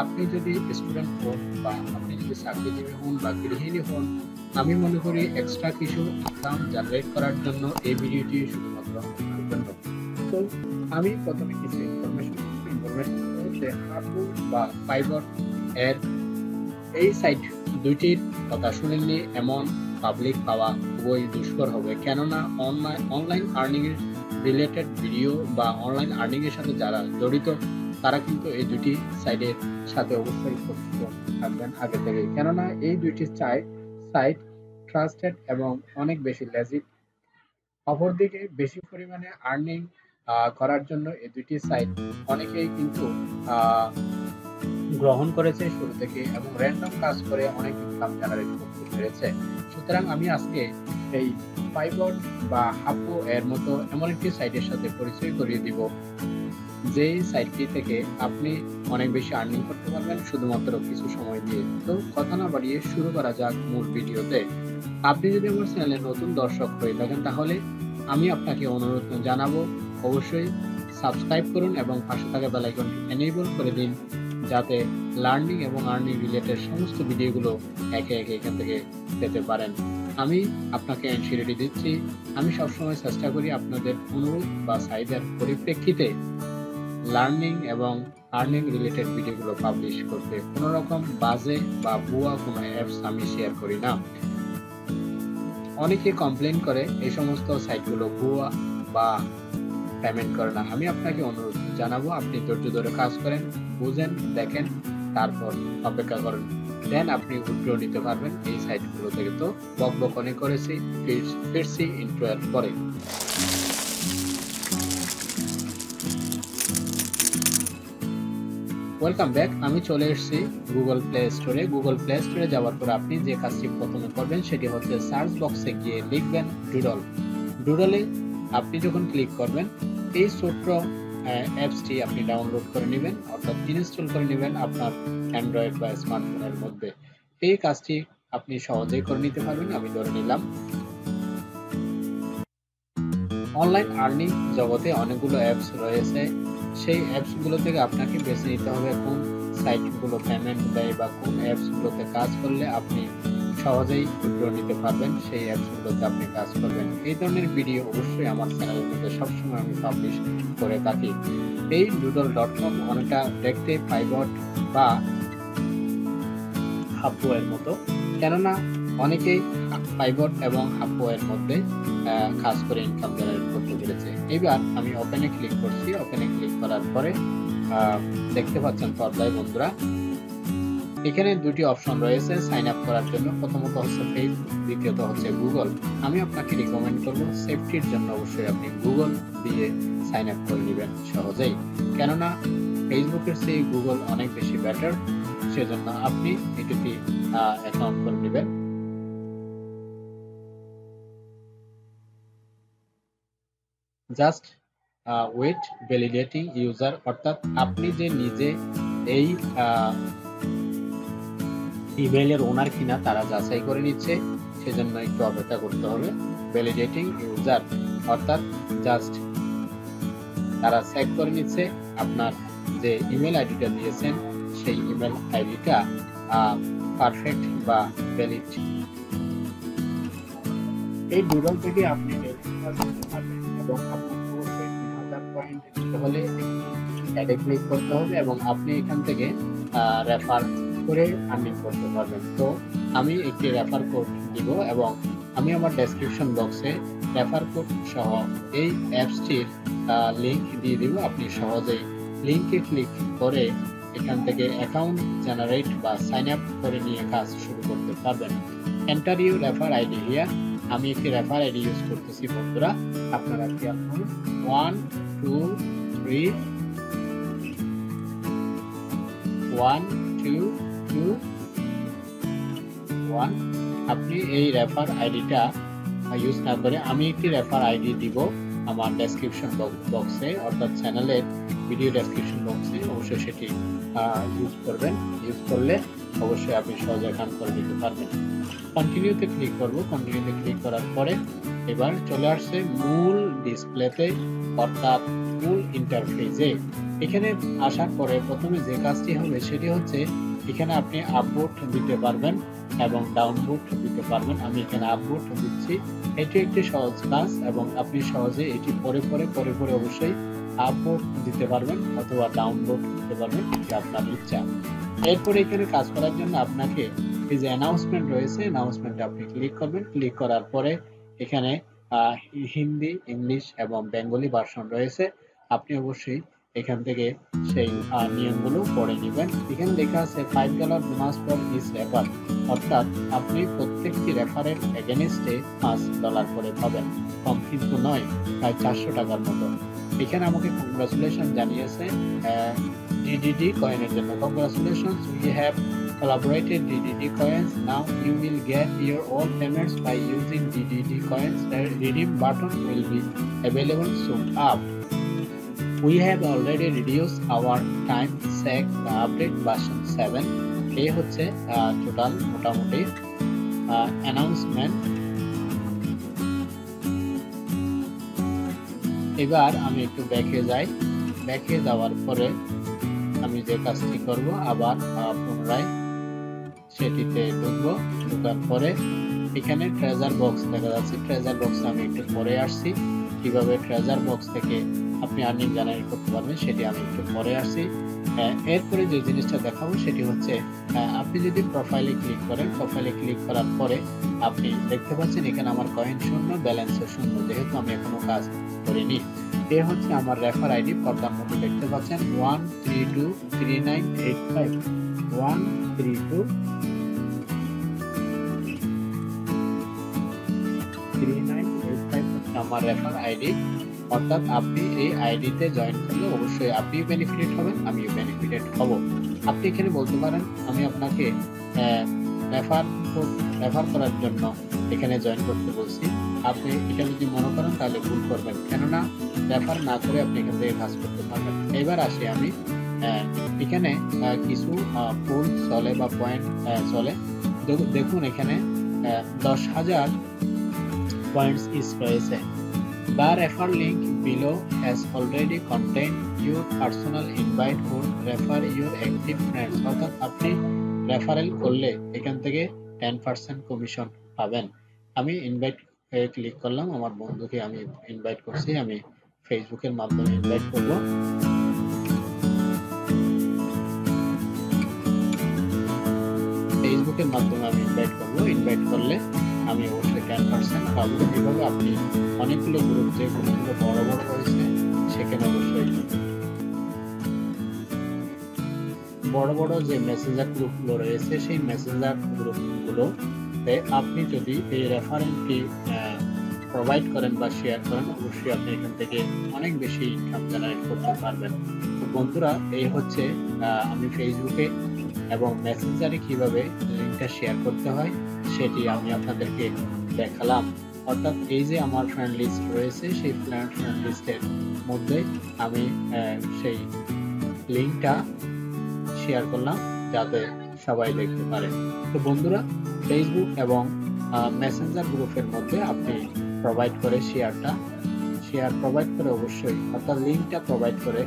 আপনি যদি স্টুডেন্ট হন বা আপনি যদি চাকরিজীবী হন বা গৃহিণী হন, আমি মনে করি এক্সট্রা কিছু ইনকাম জেনারেট করার জন্য এই ভিডিওটি শুধুমাত্র তো আমি প্রথমে কিছু ইনফরমেশন ইনফরমেশন বা ফাইবার এর এই সাইট দুইটির কথা শুনেননি, এমন পাবলিক পাওয়া খুবই দুষ্কর হবে। কেননা অনলাইন অনলাইন আর্নিং এর রিলেটেড ভিডিও বা অনলাইন আর্নিং এর সাথে যারা জড়িত তারা কিন্তু এই দুটি সাইটের সাথে অবশ্যই পরিচিত থাকবেন আগে থেকে কেননা এই দুইটি সাইট সাইট ট্রাস্টেড এবং অনেক বেশি লেজিট অপরদিকে বেশি পরিমাণে আর্নিং করার জন্য এই দুটি সাইট অনেকেই কিন্তু গ্রহণ করেছে শুরু থেকে এবং র্যান্ডম কাজ করে অনেক ইনকাম জেনারেট করতে পেরেছে। সুতরাং আমি আজকে এই ফাইবার বা হাপো এর মতো এমন একটি সাইটের সাথে পরিচয় করিয়ে দিব, যেই সাইটটি থেকে আপনি অনেক বেশি আর্নিং করতে পারবেন। শুধুমাত্র কিছু সময় দিয়ে। তো কথা না বাড়িয়ে শুরু করা যাক মূল ভিডিওতে। আপনি যদি আমার চ্যানেলে নতুন দর্শক হয়ে থাকেন, তাহলে আমি আপনাকে অনুরোধ জানাব, অবশ্যই সাবস্ক্রাইব করুন এবং পাশে থাকা বেল আইকনটি এনেবল করে দিন, যাতে লার্নিং এবং আর্নিং রিলেটেড সমস্ত ভিডিওগুলো একে একে এখান থেকে পেতে পারেন। আমি আপনাকে এনসিডিটি দিচ্ছি। আমি সবসময় চেষ্টা করি আপনাদের অনুরোধ বা চাহিদার পরিপ্রেক্ষিতে লার্নিং এবং আর্নিং রিলেটেড ভিডিওগুলো পাবলিশ করতে। কোনো রকম বাজে বা ভুয়া কোনো অ্যাপস আমি শেয়ার করি না। অনেকে কমপ্লেন করে, এই সমস্ত সাইটগুলো ভুয়া বা পেমেন্ট করে না। আমি আপনাকে অনুরোধ জানাব, আপনি ধৈর্য ধরে কাজ করেন, বুঝেন, দেখেন, তারপর অপেক্ষা করেন। দেন আপনি উইথড্র নিতে পারবেন এই সাইটগুলো থেকে। তো বক বক অনেক করেছি ফির- ফিরছি, ইন্ট্রো এর পরে। ওয়েলকাম ব্যাক, আমি চলে এসেছি গুগল প্লে স্টোরে। গুগল প্লে স্টোরে যাওয়ার পর আপনি যে কাজটি প্রথমে করবেন সেটি হচ্ছে সার্চ বক্সে গিয়ে লিখবেন ডুডল। ডুডলে আপনি যখন ক্লিক করবেন, এই ছোট্ট অ্যাপসটি আপনি ডাউনলোড করে নেবেন অর্থাৎ ইনস্টল করে নেবেন আপনার অ্যান্ড্রয়েড বা স্মার্টফোনের মধ্যে। এই কাজটি আপনি সহজেই করে নিতে পারবেন, আমি ধরে নিলাম। অনলাইন আর্নিং জগতে অনেকগুলো অ্যাপস রয়েছে। সেই অ্যাপসগুলো থেকে আপনাকে বেছে নিতে হবে কোন সাইটগুলো পেমেন্ট দেয় বা কোন অ্যাপসগুলোতে কাজ করলে আপনি সহজেই উইথড্র নিতে পারবেন। সেই অ্যাপসগুলোতে আপনি কাজ করবেন। এই ধরনের ভিডিও অবশ্যই আমার চ্যানেলের সবসময় আমি পাবলিশ করে থাকি। এই ডুডল ডট কম অনেকটা দেখতে পাইভট বা এর মতো। কেননা অনেকেই পাইভট এবং এর মধ্যে কাজ করে ইনকাম জেনারেট করতে পেরেছে। এবার আমি ওপেনে ক্লিক করছি। ওপেনে ক্লিক করার পরে দেখতে পাচ্ছেন পর্দায় বন্ধুরা এখানে দুটি অপশন রয়েছে সাইন আপ করার জন্য। প্রথমত হচ্ছে ফেসবুক দ্বিতীয়ত হচ্ছে গুগল আমি আপনাকে রিকমেন্ড করব সেফটির জন্য অবশ্যই আপনি গুগল দিয়ে সাইন আপ করে নেবেন সহজেই। কেননা ফেসবুকের চেয়ে গুগল অনেক বেশি বেটার সেজন্য আপনি এটিতে অ্যাকাউন্ট করে নেবেন। জাস্ট ওয়েট ভ্যালিডেটিং ইউজার অর্থাৎ আপনি যে নিজে এই ইমেইলের ওনার কিনা তারা যাচাই করে নিচ্ছে, সেজন্য একটু অপেক্ষা করতে হবে। ভ্যালিডেটিং ইউজার অর্থাৎ জাস্ট তারা চেক করে নিচ্ছে আপনার যে ইমেল আইডিটা দিয়েছেন, সেই ইমেল আইডিটা পারফেক্ট বা ভ্যালিড এই ডুডল থেকে আপনি হলে ক্লিক করতে হবে এবং আপনি এখান থেকে রেফার করে আর্নিং করতে পারবেন তো আমি একটি রেফার কোড দিব এবং আমি আমার ডেসক্রিপশন বক্সে রেফার কোড সহ এই অ্যাপসটির লিংক দিয়ে দিব। আপনি সহজেই লিংকে ক্লিক করে এখান থেকে অ্যাকাউন্ট জেনারেট বা সাইন আপ করে নিয়ে কাজ শুরু করতে পারবেন। Enter you refer ID here আমি একটি রেফার আইডি ইউজ করতেছি, বন্ধুরা। আপনারা খেয়াল করুন। One two three one two one আপনি এই আইডিটা ইউজ না করে আমি একটি আইডি দিব আমার ডেসক্রিপশন বক্সে অর্থাৎ চ্যানেলের ভিডিও ডেসক্রিপশন বক্সে অবশ্যই সেটি ইউজ করবেন। ইউজ করলে অবশ্যই আপনি সহজে অ্যাকাউন্ট করে নিতে পারবেন। কন্টিনিউতে ক্লিক করব। কন্টিনিউতে ক্লিক করার পরে এবার চলে আসছে মূল ডিসপ্লেতে অর্থাৎ মূল ইন্টারফেসে এখানে আসার পরে প্রথমে যে কাজটি হবে সেটি হচ্ছে এখানে আপনি আপবোট দিতে পারবেন এবং ডাউনবোট দিতে পারবেন। আমি এখানে আপবোট দিচ্ছি। এটি একটি সহজ কাজ এবং আপনি সহজে এটি পরে পরে পরে পরে অবশ্যই আপবোট দিতে পারবেন অথবা ডাউনলোড দিতে পারবেন, এটি আপনার ইচ্ছা। এরপরে এখানে কাজ করার জন্য আপনাকে এই যে অ্যানাউন্সমেন্ট রয়েছে অ্যানাউন্সমেন্টে আপনি ক্লিক করবেন। ক্লিক করার পরে এখানে হিন্দি, ইংলিশ এবং বেঙ্গলি ভার্সন রয়েছে। আপনি অবশ্যই এখান থেকে সেই নিয়মগুলো পড়ে নেবেন এখানে লেখা আছে five dollar bonus for each refer অর্থাৎ আপনি প্রত্যেকটি রেফারের এগেনস্টে পাঁচ ডলার করে পাবেন কম কিন্তু নয়, প্রায় চারশো টাকার মতো এখানে আমাকে কংগ্রাচুলেশন জানিয়েছে ডিডিডি কয়েনের জন্য congratulation we have collaborated DDD coins. Now you will get your all payments by using DDD coins. The redeem button will be available up. We have already reduced our time sec the update version 7. এই হচ্ছে total মোটামুটি announcement এবার আমি একটু ব্যাকে যাই। ব্যাকে যাওয়ার পরে আমি যে কাজটি করব, আবার পুনরায় সেটিতে ঢুকবো। ঢুকার পরে এখানে ট্রেজার বক্স দেখা যাচ্ছে। ট্রেজার বক্স আমি একটু পরে আসছি। কীভাবে ট্রেজার বক্স থেকে আপনি আর্নিং জেনারেট করতে পারবেন, সেটি আমি একটু পরে আসছি। এরপরে যে জিনিসটা দেখাবো, সেটি হচ্ছে আপনি যদি প্রোফাইলে ক্লিক করেন প্রোফাইলে ক্লিক করার পরে আপনি দেখতে পাচ্ছেন, এখানে আমার কয়েন শূন্য ব্যালেন্সও শূন্য, যেহেতু আমি এখনও কাজ করিনি। এ হচ্ছে আমার রেফার আইডি পর্দার মধ্যে দেখতে পাচ্ছেন one three two three nine eight five one three two three আমার রেফার আইডি অর্থাৎ আপনি এই আইডিতে জয়েন করলে অবশ্যই আপনি বেনিফিটেড হবেন, আমিও বেনিফিটেড হব। আপনি এখানে বলতে পারেন, আমি আপনাকে রেফার রেফার করার জন্য এখানে জয়েন করতে বলছি। আপনি এটা যদি মনে করেন, তাহলে ভুল করবেন। কেননা রেফার না করে আপনি এখান থেকে কাজ করতে পারবেন এবার আসি আমি এখানে কিছু ফুল চলে বা পয়েন্ট চলে। দেখুন এখানে দশ হাজার পয়েন্টস ইস রয়েছে The refer link below has already contained your personal invite code. Refer your active friends. অর্থাৎ আপনি রেফারেল করলে এখান থেকে টেন পার্সেন্ট কমিশন পাবেন। আমি ইনভাইট ক্লিক করলাম। আমার বন্ধুকে আমি ইনভাইট করছি। আমি ফেসবুকের মাধ্যমে ইনভাইট করব। ফেসবুকের মাধ্যমে আমি ইনভাইট করব। ইনভাইট করলে আমি অবশ্যই টেন পার্সেন্ট পাবো এইভাবে আপনি অনেকগুলো গ্রুপ যে গ্রুপগুলো বড় বড় রয়েছে সেখানে অবশ্যই বড় বড় যে মেসেঞ্জার গ্রুপগুলো রয়েছে, সেই মেসেঞ্জার গ্রুপগুলোতে আপনি যদি এই রেফারেন্সটি প্রোভাইড করেন বা শেয়ার করেন, অবশ্যই আপনি এখান থেকে অনেক বেশি ইনকাম জেনারেট করতে পারবেন। তো বন্ধুরা, এই হচ্ছে আমি ফেসবুকে এবং মেসেঞ্জারে কীভাবে লিঙ্কটা শেয়ার করতে হয়। সেটি আমি আপনাদেরকে দেখালাম। অর্থাৎ এই যে আমার ফ্রেন্ড লিস্ট রয়েছে, সেই ফ্রেন্ড লিস্টের মধ্যে আমি সেই লিঙ্কটা শেয়ার করলাম যাতে সবাই দেখতে পারে। তো বন্ধুরা ফেসবুক এবং মেসেঞ্জার গ্রুপের মধ্যে আপনি প্রোভাইড করে শেয়ারটা শেয়ার প্রোভাইড করে অবশ্যই, অর্থাৎ লিঙ্কটা প্রোভাইড করে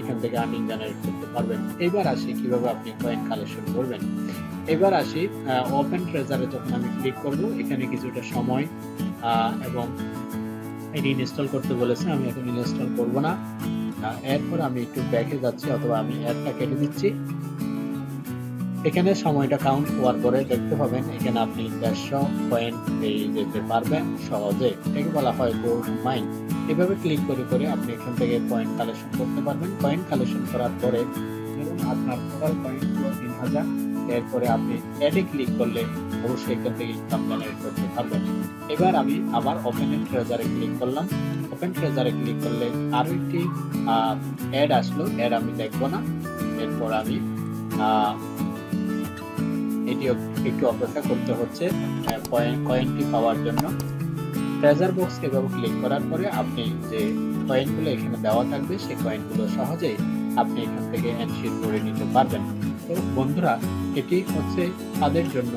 এখান থেকে আর্নিং জেনারেট করতে পারবেন। এবার আসি কীভাবে আপনি কয়েন কালেকশন করবেন। এবার আসি ওপেন ট্রেজারে যখন আমি ক্লিক করব, এখানে কিছুটা সময় এবং এটি ইনস্টল করতে বলেছে, আমি এখন ইনস্টল করব না। এরপর আমি একটু ব্যাকে যাচ্ছি, অথবা আমি অ্যাডটা কেটে দিচ্ছি। এখানে সময়টা কাউন্ট হওয়ার পরে দেখতে পাবেন, এখানে আপনি দেড়শো পয়েন্ট পেয়ে যেতে পারবেন সহজে। এটাকে বলা হয় গোল্ড মাইন এভাবে ক্লিক করে করে আপনি এখান থেকে পয়েন্ট কালেকশন করতে পারবেন। পয়েন্ট কালেকশন করার পরে আপনার টোটাল পয়েন্ট তিন হাজার। এরপরে আপনি অ্যাডে ক্লিক করলে অবশ্যই এখান থেকে ইনকাম জেনারেট করতে পারবেন। এবার আমি আবার ওপেন এন্ড ট্রেজারে ক্লিক করলাম। ওপেন ট্রেজারে ক্লিক করলে আরও একটি অ্যাড আসলো। অ্যাড আমি দেখব না। এরপর আমি এটি একটু অপেক্ষা করতে হচ্ছে কয়েনটি পাওয়ার জন্য। ট্রেজার বক্স এভাবে ক্লিক করার পরে আপনি যে কয়েনগুলো এখানে দেওয়া থাকবে সেই কয়েনগুলো সহজেই আপনি এখান থেকে এনশিট করে নিতে পারবেন। তো বন্ধুরা, এটি হচ্ছে তাদের জন্য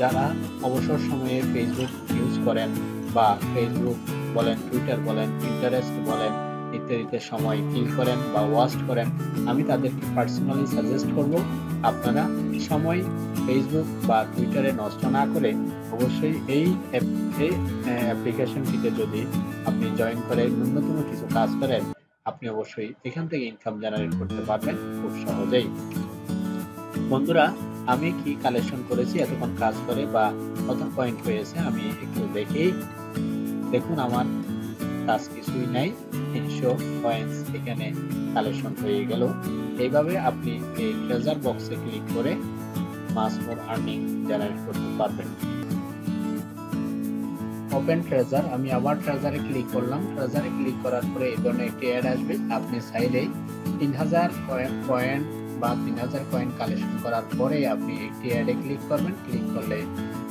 যারা অবসর সময়ে ফেসবুক ইউজ করেন বা ফেসবুক বলেন টুইটার বলেন ইন্টারেস্ট বলেন, ইত্যাদিতে সময় কিল করেন বা ওয়াস্ট করেন, আমি তাদেরকে পার্সোনালি সাজেস্ট করব আপনারা সময় ফেসবুক বা টুইটারে নষ্ট না করে অবশ্যই এই এই অ্যাপ্লিকেশনটিতে যদি আপনি জয়েন করে ন্যূনতম কিছু কাজ করেন, আপনি অবশ্যই এখান থেকে ইনকাম জেনারেট করতে পারবেন খুব সহজেই। বন্ধুরা, আমি কি কালেকশন করেছি, এতক্ষণ কাজ করে বা কত পয়েন্ট হয়েছে, আমি একটু দেখি। দেখুন, আমার কাজ কিছুই নাই, তিনশো পয়েন্টস এখানে কালেকশন হয়ে গেল। এইভাবে আপনি এই ট্রেজার বক্সে ক্লিক করে মাস মোর আর্নিং জেনারেট করতে পারবেন। ওপেন ট্রেজার আমি আবার ট্রেজারে ক্লিক করলাম। ট্রেজারে ক্লিক করার পরে এই ধরনের একটি অ্যাড আসবে। আপনি চাইলেই তিন হাজার পয়েন্ট বা তিন হাজার কয়েন কালেকশন করার পরে আপনি একটি অ্যাডে ক্লিক করবেন। ক্লিক করলে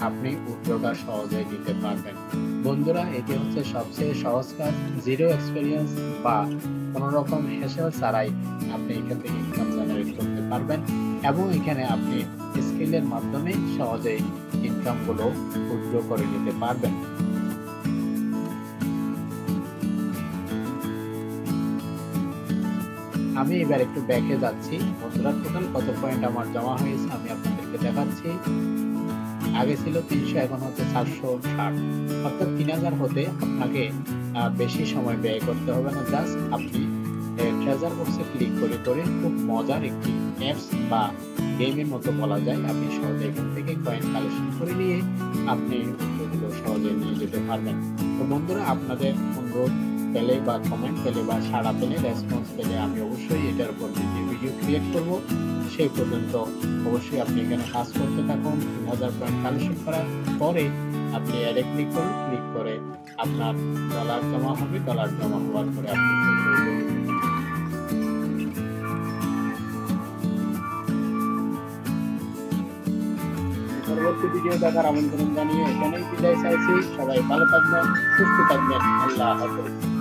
আপনি উইথড্রটা সহজেই দিতে পারবেন। বন্ধুরা, এটি হচ্ছে সবচেয়ে সহজ কাজ জিরো এক্সপিরিয়েন্স বা কোনো রকম হেসেল ছাড়াই আপনি এখান থেকে ইনকাম জেনারেট করতে পারবেন এবং এখানে আপনি স্কিলের মাধ্যমে সহজেই ইনকামগুলো উইথড্র করে নিতে পারবেন। আমি এবার একটু ব্যাকে যাচ্ছি। বন্ধুরা টোটাল কত পয়েন্ট আমার জমা হয়েছে আমি আপনাদেরকে দেখাচ্ছি। আগে ছিল তিনশো, এখন হচ্ছে চারশো ষাট। অর্থাৎ তিন হাজার হতে আপনাকে বেশি সময় ব্যয় করতে হবে না। জাস্ট আপনি ট্রেজার বক্সে ক্লিক করে করে খুব মজার একটি অ্যাপস বা গেমের মতো বলা যায়। আপনি সহজে এখান থেকে কয়েন কালেকশন করে নিয়ে আপনি সহজে নিয়ে যেতে পারবেন। তো বন্ধুরা, আপনাদের অনুরোধ পেলে বা কমেন্ট পেলে বা সাড়া পেলে রেসপন্স পেলে আমি অবশ্যই এটার উপর একটি ভিডিও ক্রিয়েট করব সেই পর্যন্ত অবশ্যই আপনি এখানে কাজ করতে থাকুন তিন হাজার পয়েন্ট কালেকশন করার পরে আপনি অ্যাডে ক্লিক করুন ক্লিক করে আপনার ডলার জমা হবে ডলার জমা হওয়ার পরে আপনি পরবর্তী ভিডিও দেখার আমন্ত্রণ জানিয়ে এখানেই বিদায় চাইছি। সবাই ভালো থাকবেন, সুস্থ থাকবেন। আল্লাহ হাফেজ।